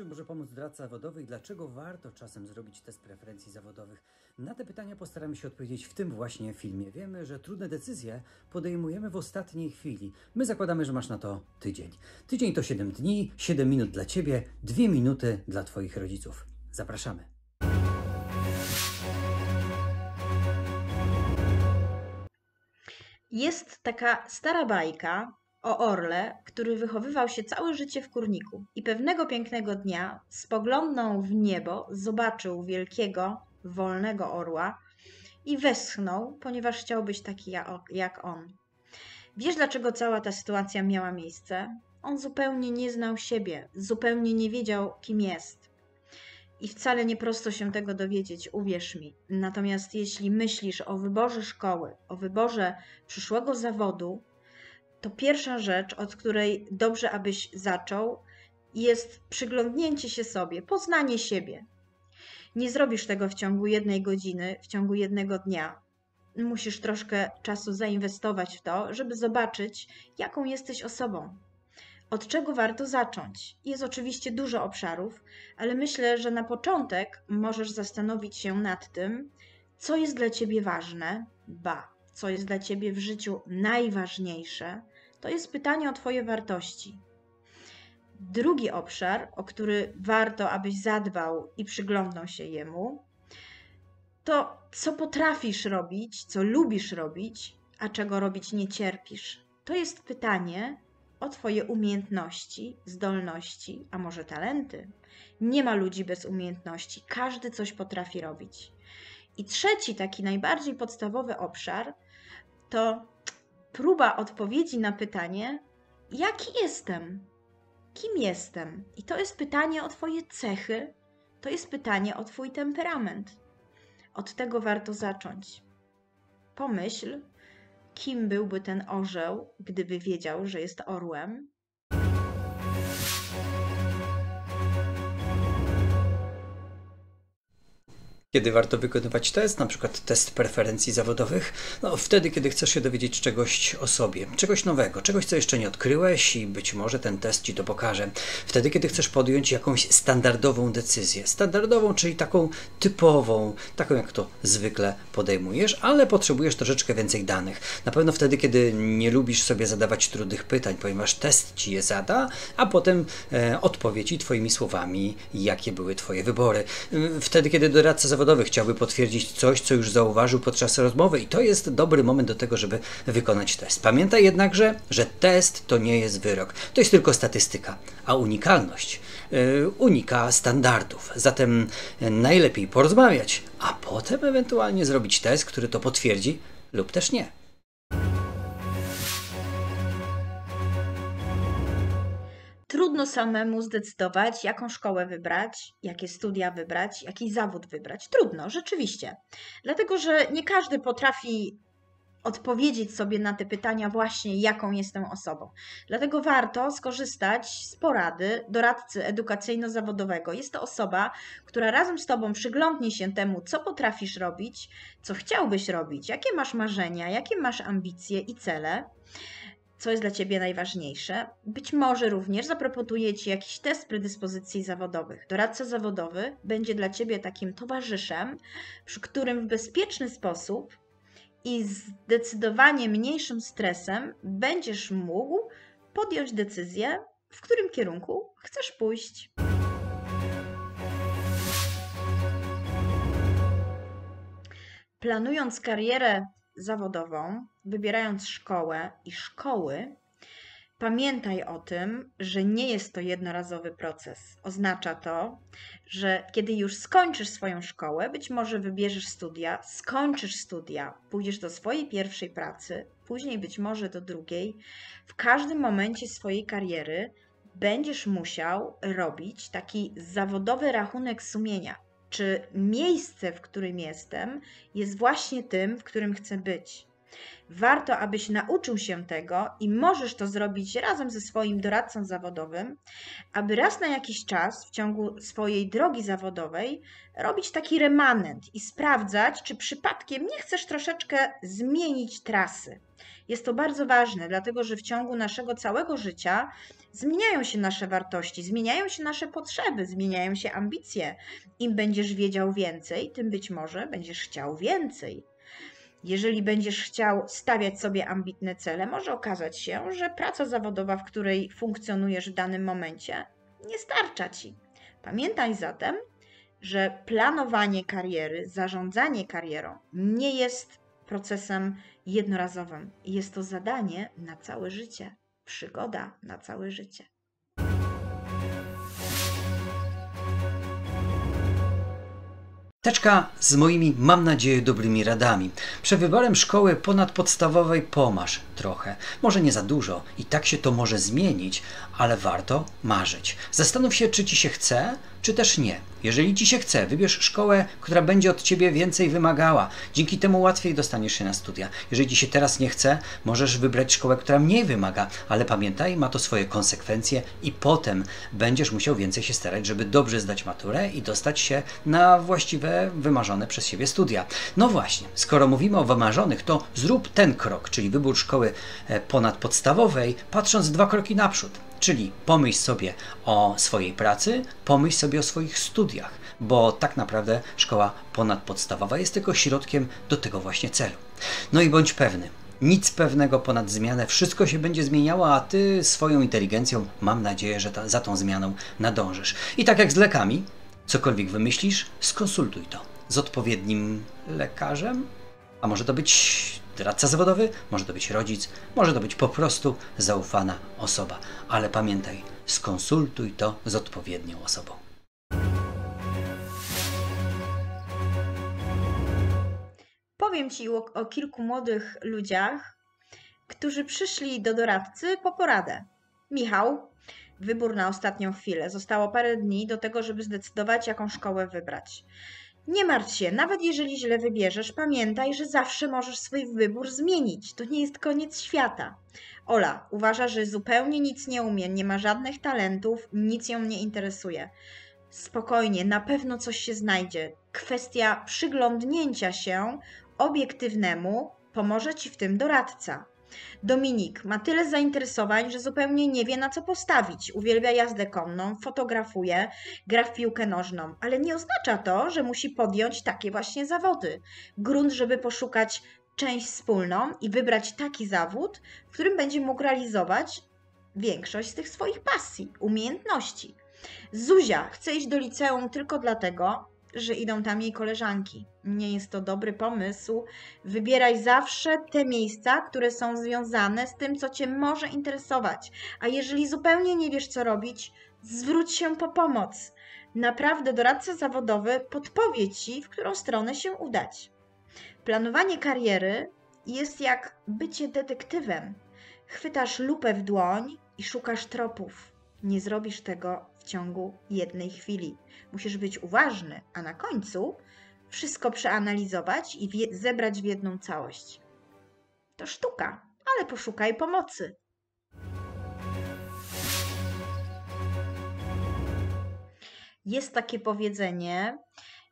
Czy może pomóc doradca zawodowy i dlaczego warto czasem zrobić test preferencji zawodowych? Na te pytania postaramy się odpowiedzieć w tym właśnie filmie. Wiemy, że trudne decyzje podejmujemy w ostatniej chwili. My zakładamy, że masz na to tydzień. Tydzień to 7 dni, 7 minut dla Ciebie, 2 minuty dla Twoich rodziców. Zapraszamy. Jest taka stara bajka o orle, który wychowywał się całe życie w kurniku i pewnego pięknego dnia spoglądnął w niebo, zobaczył wielkiego, wolnego orła i westchnął, ponieważ chciał być taki jak on. Wiesz, dlaczego cała ta sytuacja miała miejsce? On zupełnie nie znał siebie, zupełnie nie wiedział, kim jest. I wcale nie prosto się tego dowiedzieć, uwierz mi. Natomiast jeśli myślisz o wyborze szkoły, o wyborze przyszłego zawodu, to pierwsza rzecz, od której dobrze abyś zaczął, jest przyglądnięcie się sobie, poznanie siebie. Nie zrobisz tego w ciągu jednej godziny, w ciągu jednego dnia. Musisz troszkę czasu zainwestować w to, żeby zobaczyć, jaką jesteś osobą, od czego warto zacząć? Jest oczywiście dużo obszarów, ale myślę, że na początek możesz zastanowić się nad tym, co jest dla ciebie ważne, ba, co jest dla ciebie w życiu najważniejsze. To jest pytanie o Twoje wartości. Drugi obszar, o który warto, abyś zadbał i przyglądał się jemu, to co potrafisz robić, co lubisz robić, a czego robić nie cierpisz. To jest pytanie, o Twoje umiejętności, zdolności, a może talenty. Nie ma ludzi bez umiejętności, każdy coś potrafi robić. I trzeci, taki najbardziej podstawowy obszar to próba odpowiedzi na pytanie, jaki jestem, kim jestem. I to jest pytanie o Twoje cechy, to jest pytanie o Twój temperament. Od tego warto zacząć. Pomyśl, kim byłby ten orzeł, gdyby wiedział, że jest orłem? Kiedy warto wykonywać test, na przykład test preferencji zawodowych? No, wtedy, kiedy chcesz się dowiedzieć czegoś o sobie, czegoś nowego, czegoś, co jeszcze nie odkryłeś i być może ten test ci to pokaże. Wtedy, kiedy chcesz podjąć jakąś standardową decyzję. Standardową, czyli taką typową, taką jak to zwykle podejmujesz, ale potrzebujesz troszeczkę więcej danych. Na pewno wtedy, kiedy nie lubisz sobie zadawać trudnych pytań, ponieważ test ci je zada, a potem e, odpowiedzi twoimi słowami, jakie były twoje wybory. Wtedy, kiedy doradca chciałby potwierdzić coś, co już zauważył podczas rozmowy, i to jest dobry moment do tego, żeby wykonać test. Pamiętaj jednakże, że test to nie jest wyrok, to jest tylko statystyka, a unikalność yy, unika standardów. Zatem najlepiej porozmawiać, a potem ewentualnie zrobić test, który to potwierdzi lub też nie. Trudno samemu zdecydować, jaką szkołę wybrać, jakie studia wybrać, jaki zawód wybrać. Trudno, rzeczywiście. Dlatego, że nie każdy potrafi odpowiedzieć sobie na te pytania właśnie, jaką jestem osobą. Dlatego warto skorzystać z porady doradcy edukacyjno-zawodowego. Jest to osoba, która razem z Tobą przyglądnie się temu, co potrafisz robić, co chciałbyś robić, jakie masz marzenia, jakie masz ambicje i cele co jest dla Ciebie najważniejsze. Być może również zaproponuje Ci jakiś test predyspozycji zawodowych. Doradca zawodowy będzie dla Ciebie takim towarzyszem, przy którym w bezpieczny sposób i zdecydowanie mniejszym stresem będziesz mógł podjąć decyzję, w którym kierunku chcesz pójść. Planując karierę zawodową, wybierając szkołę i szkoły, pamiętaj o tym, że nie jest to jednorazowy proces. Oznacza to, że kiedy już skończysz swoją szkołę, być może wybierzesz studia, skończysz studia, pójdziesz do swojej pierwszej pracy, później być może do drugiej, w każdym momencie swojej kariery będziesz musiał robić taki zawodowy rachunek sumienia czy miejsce, w którym jestem, jest właśnie tym, w którym chcę być. Warto, abyś nauczył się tego i możesz to zrobić razem ze swoim doradcą zawodowym, aby raz na jakiś czas w ciągu swojej drogi zawodowej robić taki remanent i sprawdzać, czy przypadkiem nie chcesz troszeczkę zmienić trasy. Jest to bardzo ważne, dlatego że w ciągu naszego całego życia zmieniają się nasze wartości, zmieniają się nasze potrzeby, zmieniają się ambicje. Im będziesz wiedział więcej, tym być może będziesz chciał więcej. Jeżeli będziesz chciał stawiać sobie ambitne cele, może okazać się, że praca zawodowa, w której funkcjonujesz w danym momencie, nie starcza ci. Pamiętaj zatem, że planowanie kariery, zarządzanie karierą nie jest procesem jednorazowym. Jest to zadanie na całe życie, przygoda na całe życie. Teczka z moimi, mam nadzieję, dobrymi radami. Przed wyborem szkoły ponadpodstawowej pomasz trochę. Może nie za dużo i tak się to może zmienić, ale warto marzyć. Zastanów się, czy ci się chce, czy też nie. Jeżeli ci się chce, wybierz szkołę, która będzie od ciebie więcej wymagała. Dzięki temu łatwiej dostaniesz się na studia. Jeżeli ci się teraz nie chce, możesz wybrać szkołę, która mniej wymaga, ale pamiętaj, ma to swoje konsekwencje i potem będziesz musiał więcej się starać, żeby dobrze zdać maturę i dostać się na właściwe, wymarzone przez siebie studia. No właśnie, skoro mówimy o wymarzonych, to zrób ten krok, czyli wybór szkoły e, ponadpodstawowej, patrząc dwa kroki naprzód. Czyli pomyśl sobie o swojej pracy, pomyśl sobie o swoich studiach, bo tak naprawdę szkoła ponadpodstawowa jest tylko środkiem do tego właśnie celu. No i bądź pewny, nic pewnego ponad zmianę, wszystko się będzie zmieniało, a ty swoją inteligencją, mam nadzieję, że ta, za tą zmianą nadążysz. I tak jak z lekami, cokolwiek wymyślisz, skonsultuj to z odpowiednim lekarzem, a może to być doradca zawodowy, może to być rodzic, może to być po prostu zaufana osoba. Ale pamiętaj, skonsultuj to z odpowiednią osobą. Powiem Ci o, o kilku młodych ludziach, którzy przyszli do doradcy po poradę. Michał, wybór na ostatnią chwilę. Zostało parę dni do tego, żeby zdecydować, jaką szkołę wybrać. Nie martw się, nawet jeżeli źle wybierzesz, pamiętaj, że zawsze możesz swój wybór zmienić. To nie jest koniec świata. Ola uważa, że zupełnie nic nie umie, nie ma żadnych talentów, nic ją nie interesuje. Spokojnie, na pewno coś się znajdzie. Kwestia przyglądnięcia się obiektywnemu pomoże ci w tym doradca. Dominik ma tyle zainteresowań, że zupełnie nie wie na co postawić. Uwielbia jazdę konną, fotografuje, gra w piłkę nożną, ale nie oznacza to, że musi podjąć takie właśnie zawody. Grunt, żeby poszukać część wspólną i wybrać taki zawód, w którym będzie mógł realizować większość z tych swoich pasji, umiejętności. Zuzia chce iść do liceum tylko dlatego, że idą tam jej koleżanki. Nie jest to dobry pomysł. Wybieraj zawsze te miejsca, które są związane z tym, co Cię może interesować. A jeżeli zupełnie nie wiesz, co robić, zwróć się po pomoc. Naprawdę doradca zawodowy podpowie Ci, w którą stronę się udać. Planowanie kariery jest jak bycie detektywem. Chwytasz lupę w dłoń i szukasz tropów. Nie zrobisz tego w ciągu jednej chwili. Musisz być uważny, a na końcu wszystko przeanalizować i zebrać w jedną całość. To sztuka, ale poszukaj pomocy. Jest takie powiedzenie,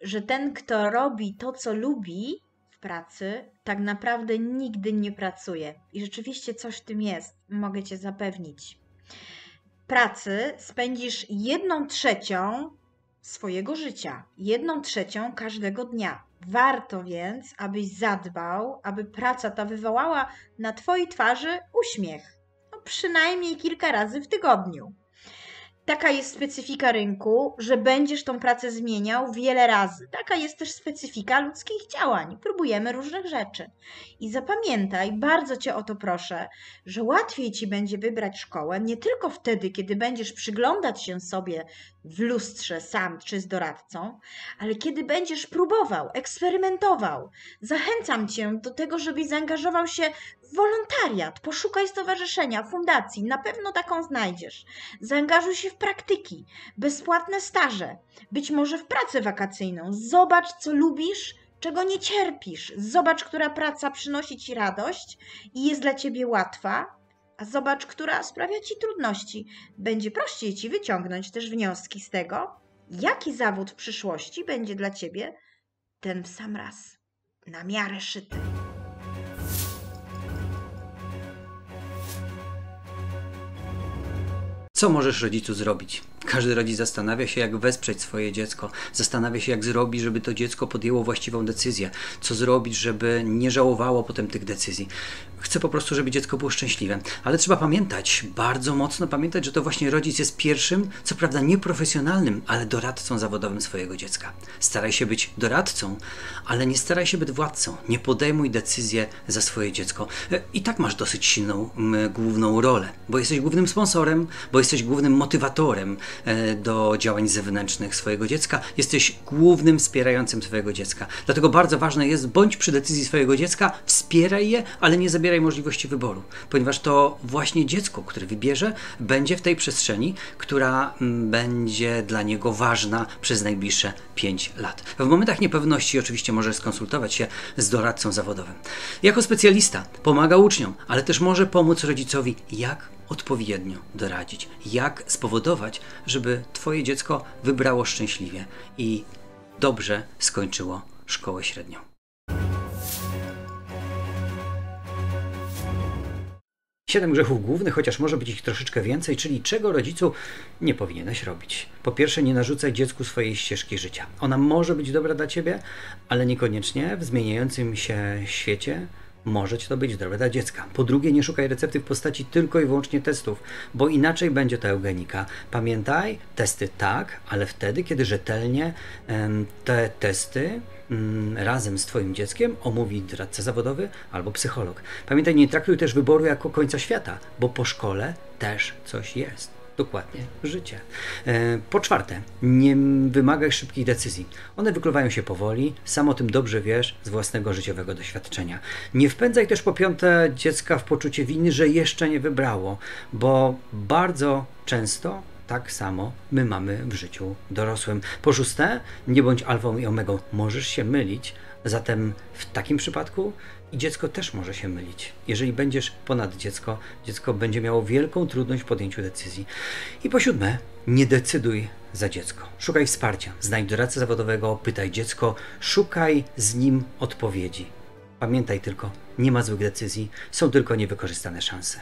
że ten, kto robi to, co lubi w pracy, tak naprawdę nigdy nie pracuje. I rzeczywiście coś w tym jest, mogę cię zapewnić. Pracy spędzisz jedną trzecią swojego życia, jedną trzecią każdego dnia. Warto więc, abyś zadbał, aby praca ta wywołała na Twojej twarzy uśmiech. No, przynajmniej kilka razy w tygodniu. Taka jest specyfika rynku, że będziesz tą pracę zmieniał wiele razy. Taka jest też specyfika ludzkich działań. Próbujemy różnych rzeczy. I zapamiętaj, bardzo cię o to proszę, że łatwiej ci będzie wybrać szkołę nie tylko wtedy, kiedy będziesz przyglądać się sobie w lustrze sam czy z doradcą, ale kiedy będziesz próbował, eksperymentował. Zachęcam cię do tego, żebyś zaangażował się wolontariat, poszukaj stowarzyszenia, fundacji, na pewno taką znajdziesz. Zaangażuj się w praktyki, bezpłatne staże, być może w pracę wakacyjną. Zobacz, co lubisz, czego nie cierpisz. Zobacz, która praca przynosi ci radość i jest dla ciebie łatwa, a zobacz, która sprawia ci trudności. Będzie prościej ci wyciągnąć też wnioski z tego, jaki zawód w przyszłości będzie dla ciebie ten w sam raz, na miarę szyty. Co możesz rodzicu zrobić? Każdy rodzic zastanawia się, jak wesprzeć swoje dziecko. Zastanawia się, jak zrobić, żeby to dziecko podjęło właściwą decyzję. Co zrobić, żeby nie żałowało potem tych decyzji. Chcę po prostu, żeby dziecko było szczęśliwe. Ale trzeba pamiętać, bardzo mocno pamiętać, że to właśnie rodzic jest pierwszym, co prawda nieprofesjonalnym, ale doradcą zawodowym swojego dziecka. Staraj się być doradcą, ale nie staraj się być władcą. Nie podejmuj decyzji za swoje dziecko. E, I tak masz dosyć silną główną rolę, bo jesteś głównym sponsorem, bo jesteś głównym motywatorem do działań zewnętrznych swojego dziecka, jesteś głównym wspierającym swojego dziecka. Dlatego bardzo ważne jest, bądź przy decyzji swojego dziecka, wspieraj je, ale nie zabieraj możliwości wyboru, ponieważ to właśnie dziecko, które wybierze, będzie w tej przestrzeni, która mm, będzie dla niego ważna przez najbliższe 5 lat. W momentach niepewności oczywiście może skonsultować się z doradcą zawodowym. Jako specjalista pomaga uczniom, ale też może pomóc rodzicowi, jak odpowiednio doradzić, jak spowodować, żeby Twoje dziecko wybrało szczęśliwie i dobrze skończyło szkołę średnią. Siedem grzechów głównych, chociaż może być ich troszeczkę więcej, czyli czego rodzicu nie powinieneś robić. Po pierwsze, nie narzucaj dziecku swojej ścieżki życia. Ona może być dobra dla ciebie, ale niekoniecznie w zmieniającym się świecie może to być dobre dla dziecka. Po drugie, nie szukaj recepty w postaci tylko i wyłącznie testów, bo inaczej będzie to eugenika. Pamiętaj, testy tak, ale wtedy, kiedy rzetelnie te testy mm, razem z Twoim dzieckiem omówi doradca zawodowy albo psycholog. Pamiętaj, nie traktuj też wyboru jako końca świata, bo po szkole też coś jest. Dokładnie, życie. E, po czwarte, nie wymagaj szybkich decyzji. One wykluwają się powoli, sam o tym dobrze wiesz z własnego życiowego doświadczenia. Nie wpędzaj też po piąte dziecka w poczucie winy, że jeszcze nie wybrało, bo bardzo często tak samo my mamy w życiu dorosłym. Po szóste, nie bądź alfą i omegą. Możesz się mylić, zatem w takim przypadku i dziecko też może się mylić. Jeżeli będziesz ponad dziecko, dziecko będzie miało wielką trudność w podjęciu decyzji. I po siódme, nie decyduj za dziecko. Szukaj wsparcia. Znajdź doradcę zawodowego, pytaj dziecko, szukaj z nim odpowiedzi. Pamiętaj tylko, nie ma złych decyzji, są tylko niewykorzystane szanse.